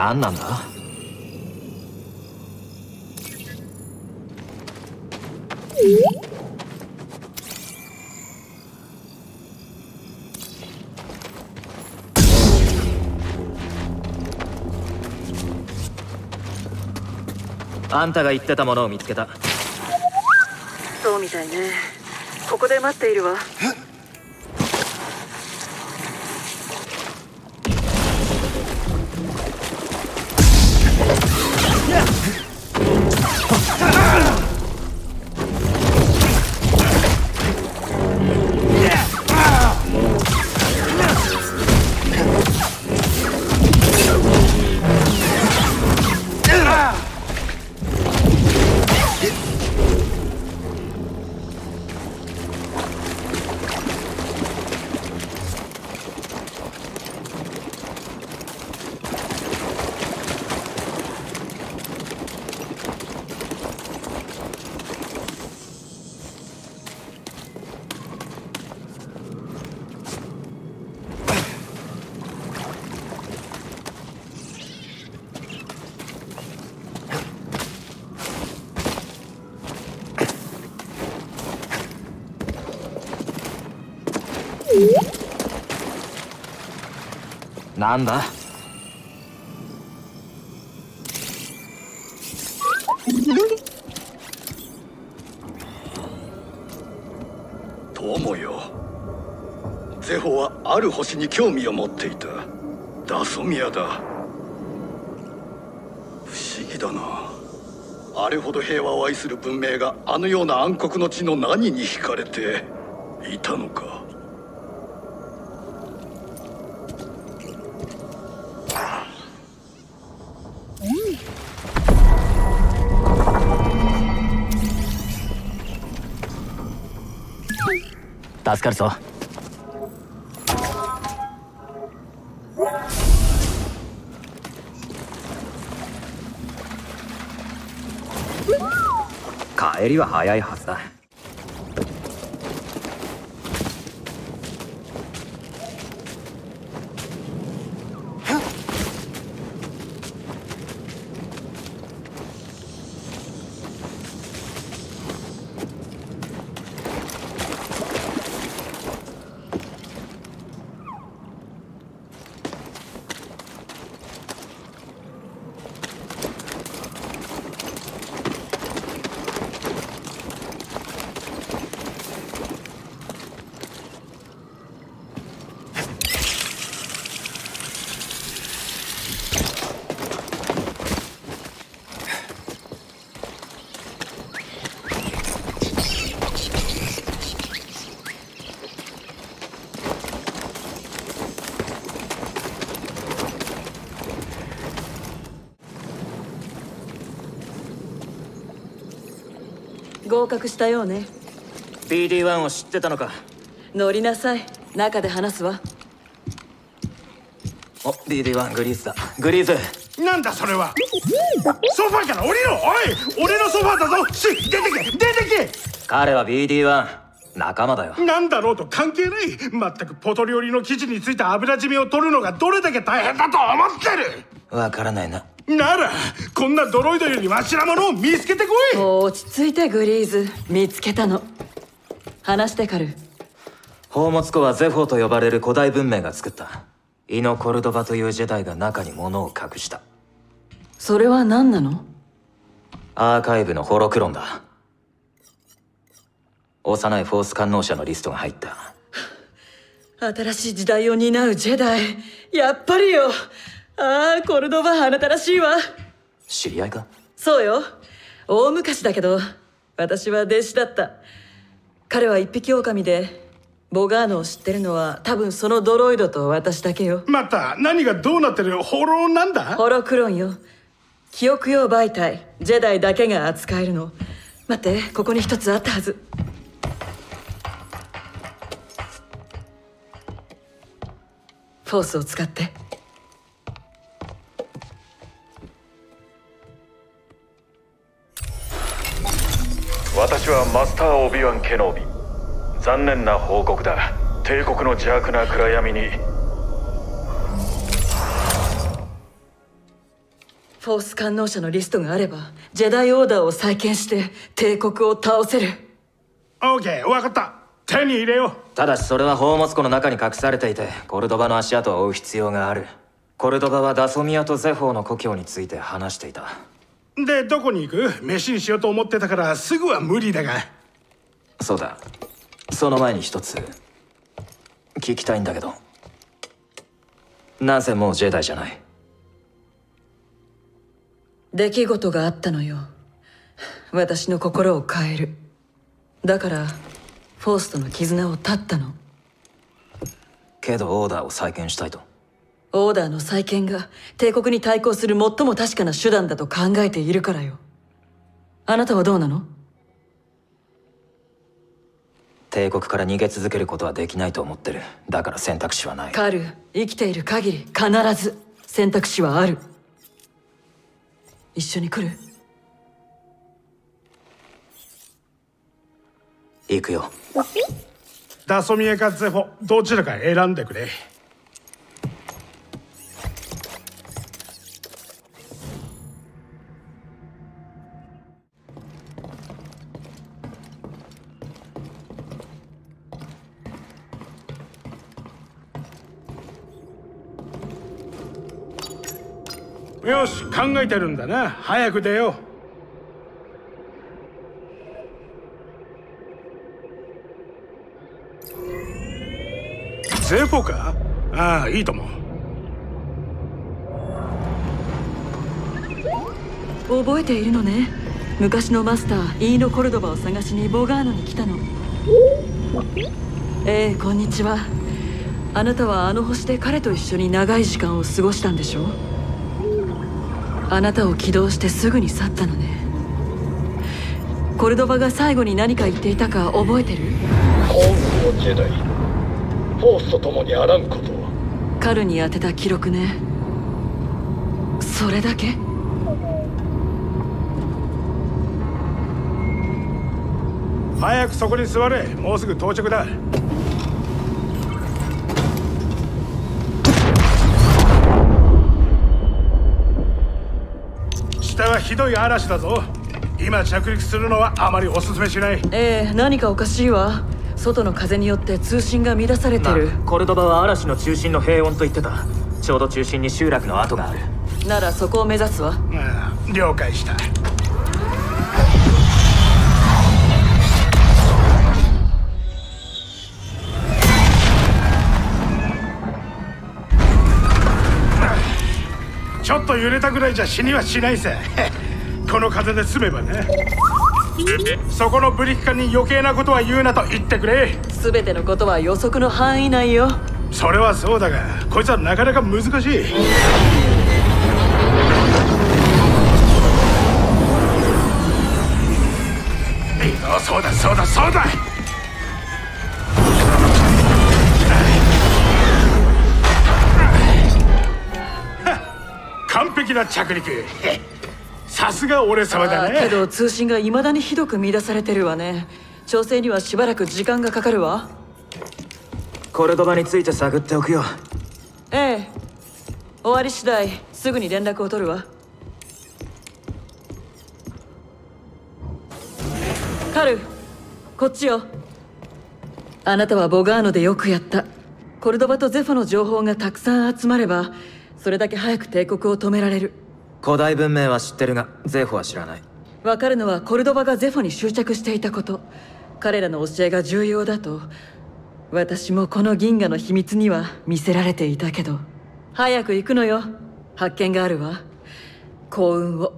何なんだ？あんたが言ってたものを見つけた。そうみたいね。ここで待っているわなんだ？友よ。ゼホはある星に興味を持っていた。ダソミアだ。不思議だな。あれほど平和を愛する文明があのような暗黒の地の何に惹かれていたのか。助かるぞ。帰りは早いはずだ。合格したようね。BD1 を知ってたのか。乗りなさい。中で話すわ。お BD1 グリーズだ。グリーズ。なんだそれは。ソファーから降りろ。おい俺のソファーだぞ。し出てけ。出て彼は BD1 仲間だよ。けなんだろうと関係ない。全くポト料理の生地についた油染みを取るのがどれだけ大変だと思ってる。わからないなならこんなドロイドよりマシなものを見つけてこい。もう落ち着いてグリーズ。見つけたの。話してカル宝物庫はゼフォーと呼ばれる古代文明が作った。イノ・コルドバというジェダイが中に物を隠した。それは何なの？アーカイブのホロクロンだ。幼いフォース観能者のリストが入った。新しい時代を担うジェダイ。やっぱりよああコルドバあなたらしいわ。知り合いか？そうよ。大昔だけど私は弟子だった。彼は一匹狼でボガーノを知ってるのは多分そのドロイドと私だけよ。また何がどうなってるホロなんだ？ホロクロンよ。記憶用媒体ジェダイだけが扱えるの。待ってここに一つあったはず。フォースを使って私はマスター・オビワン・ケノービ。残念な報告だ。帝国の邪悪な暗闇に。フォース観音者のリストがあればジェダイオーダーを再建して帝国を倒せる。オーケー分かった。手に入れよう。ただしそれは宝物庫の中に隠されていてコルドバの足跡を追う必要がある。コルドバはダソミアとゼフォーの故郷について話していたでどこに行く？飯にしようと思ってたからすぐは無理だが。そうだ。その前に一つ聞きたいんだけど。なぜもうジェダイじゃない。出来事があったのよ。私の心を変える。だからフォースとの絆を断ったの。けどオーダーを再建したいとオーダーの再建が帝国に対抗する最も確かな手段だと考えているからよ。あなたはどうなの？帝国から逃げ続けることはできないと思ってる。だから選択肢はない。カール生きている限り必ず選択肢はある。一緒に来る？行くよ。ダソミエかゼフォどちらか選んでくれよし考えてるんだな。早く出よう。ゼフォか？ああいいと思う。覚えているのね。昔のマスターイーノ・コルドバを探しにボガーノに来たの。ええこんにちは。あなたはあの星で彼と一緒に長い時間を過ごしたんでしょあなたを起動してすぐに去ったのね。コルドバが最後に何か言っていたか覚えてる？コンスのジェダイフォースと共にあらんことは。カルに当てた記録ね。それだけ？早くそこに座れ。もうすぐ到着だひどい嵐だぞ。今着陸するのはあまりおすすめしない。ええ何かおかしいわ。外の風によって通信が乱されてる。コルドバは嵐の中心の平穏と言ってた。ちょうど中心に集落の跡がある。ならそこを目指すわ。ああ了解したちょっと揺れたぐらいじゃ死にはしないさ この風で済めばね。そこのブリキカに余計なことは言うなと言ってくれ。全てのことは予測の範囲内よ。それはそうだがこいつはなかなか難しい。そうだそうだそうだな着陸。さすが俺様だね。けど通信が未だにひどく乱されてるわね。調整にはしばらく時間がかかるわ。コルドバについて探っておくよ。ええ。終わり次第すぐに連絡を取るわ。カルこっちよ。あなたはボガーノでよくやった。コルドバとゼフォの情報がたくさん集まればそれだけ早く帝国を止められる。古代文明は知ってるがゼフォは知らない。わかるのはコルドバがゼフォに執着していたこと。彼らの教えが重要だと。私もこの銀河の秘密には見せられていたけど。早く行くのよ。発見があるわ。幸運を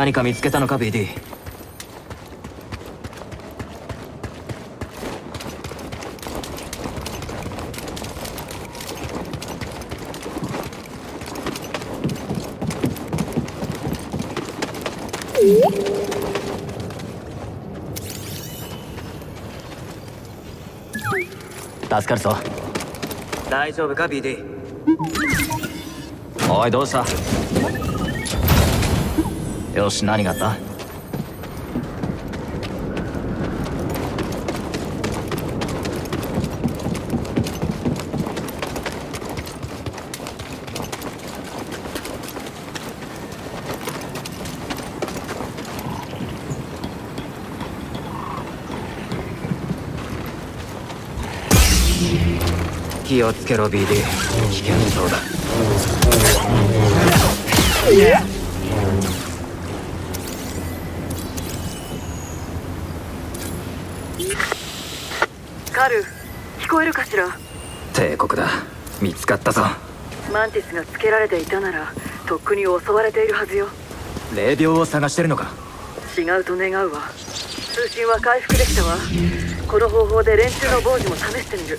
何か見つけたのか BD 助かるぞ。大丈夫か BD おいどうした？よし何があった？気をつけろ BD 危険そうだ。カル聞こえるかしら？帝国だ。見つかったぞ。マンティスがつけられていたならとっくに襲われているはずよ。霊廟を探してるのか？違うと願うわ。通信は回復できたわ。この方法で連中の傍受も試してみる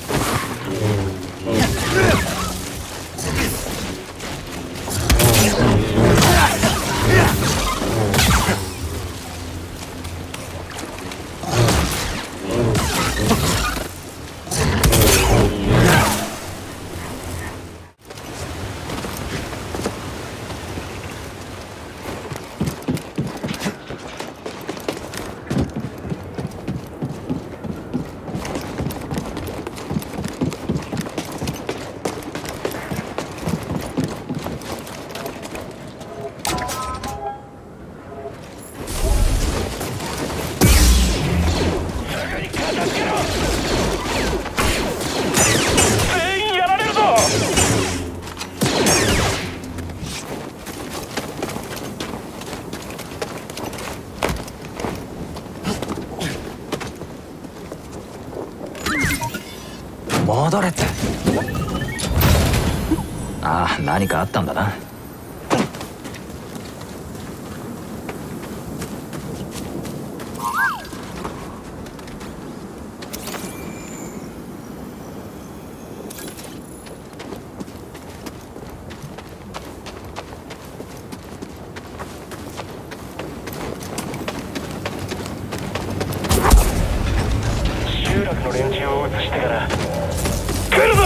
の連中を移してから。来るぞ！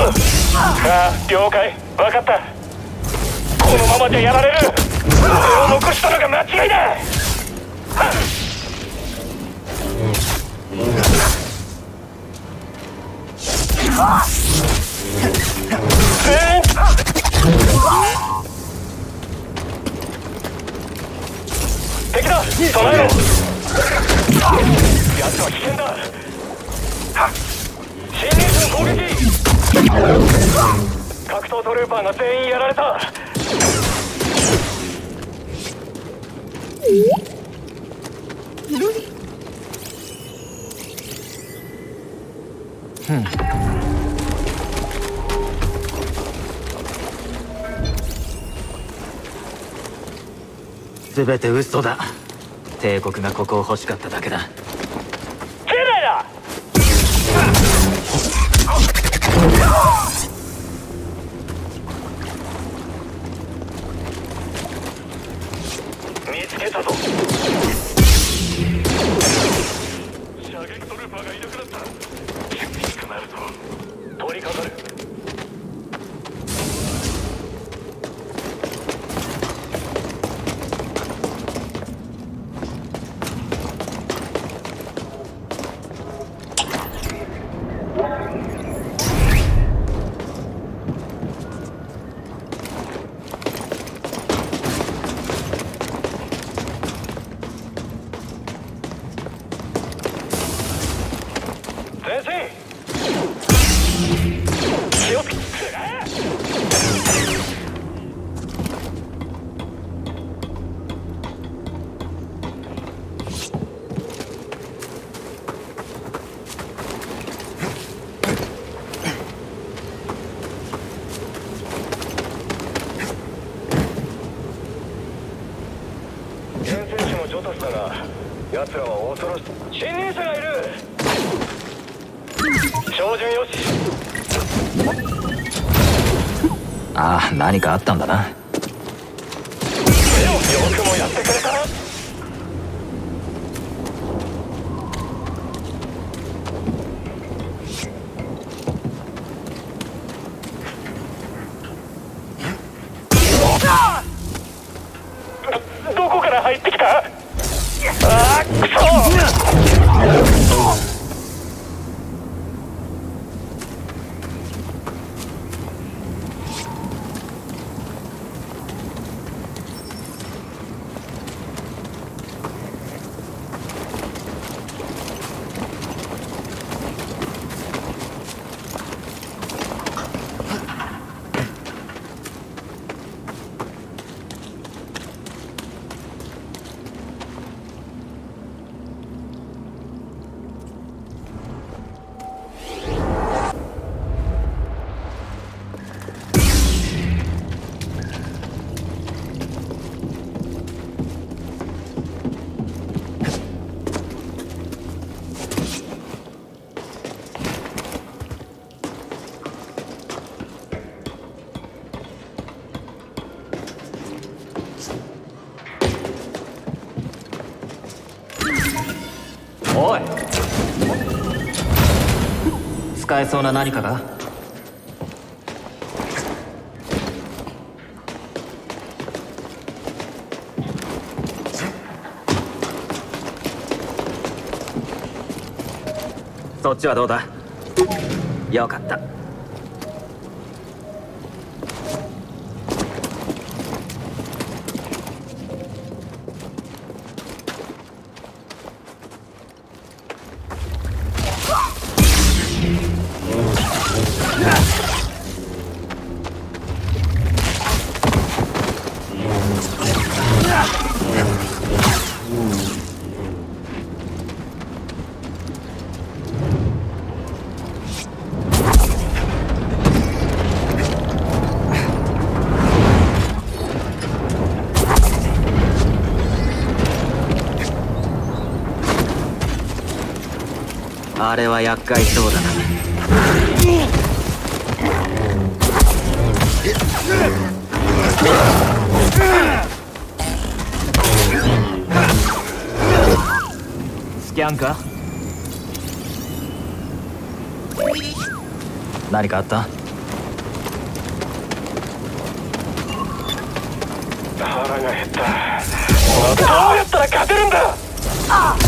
ああ了解。分かった。このままじゃやられる。俺を残したのが間違いだ！敵だ備えろ奴は危険だ格闘トルーパーが全員やられた。全て嘘だ。帝国がここを欲しかっただけだ。前線手のジョタスだが奴らは恐ろしい。侵入者がいる。照準よし。ああ何かあったんだな。よよくもやってくれたおい。使えそうな何かが？そっちはどうだ？よかった。あれは厄介そうだな。スキャンか？何かあった？腹が減った。どうやったら勝てるんだ。見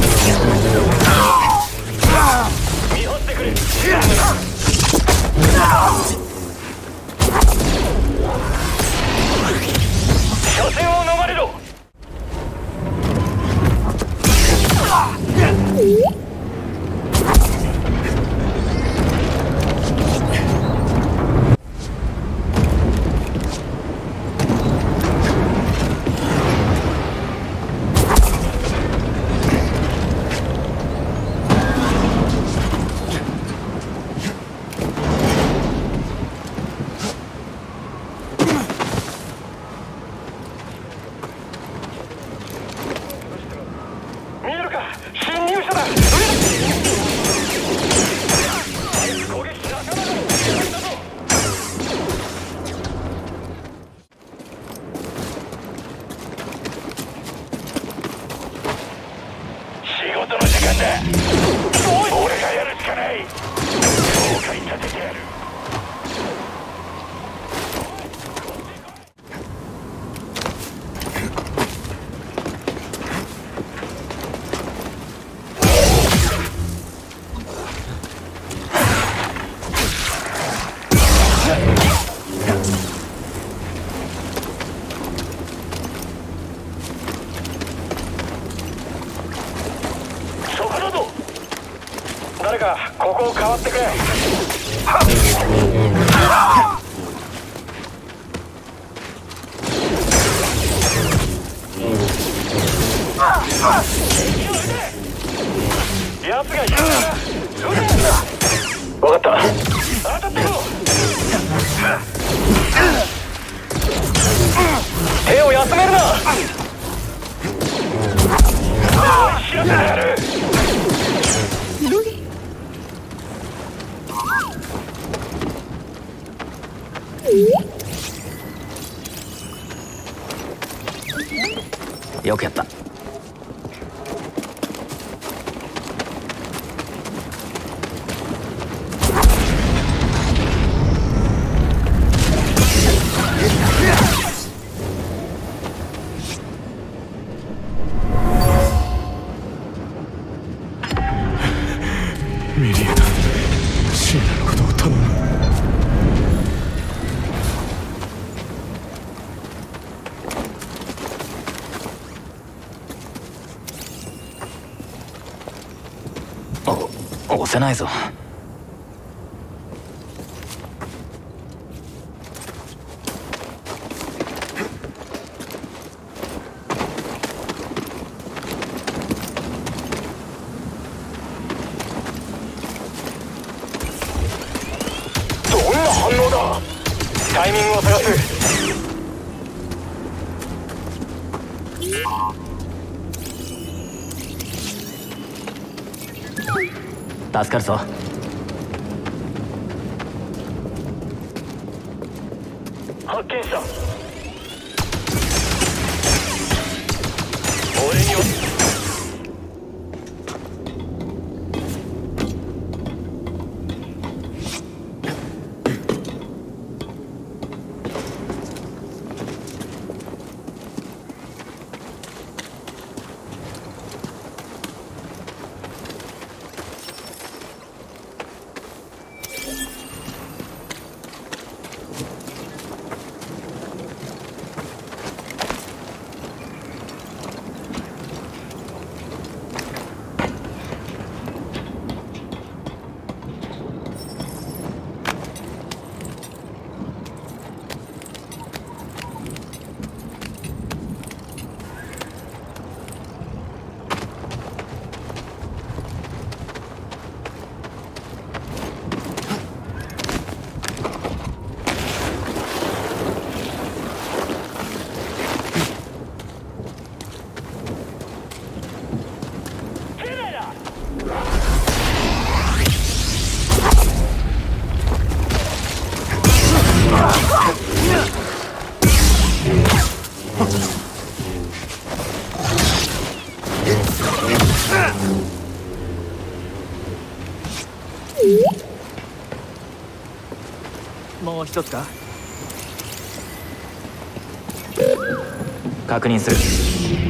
手を休めるなよくやった。せないぞ。どんな反応だ？タイミングを探す。助かるぞ。発見した一つか？確認する。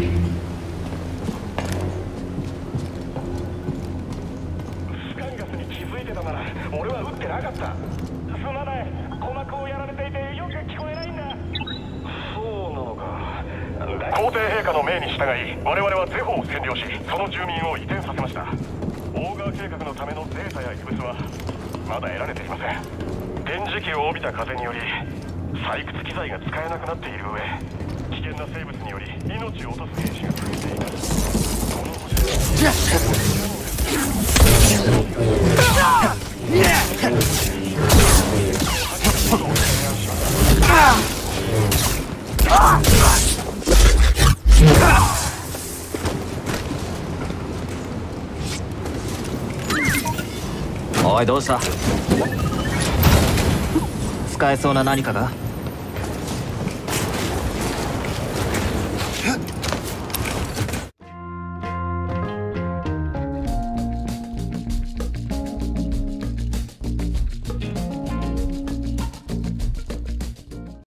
機材が使えなくなっている上危険な生物により命を落とす兵士が増えています。この星でおいどうした？使えそうな何かが？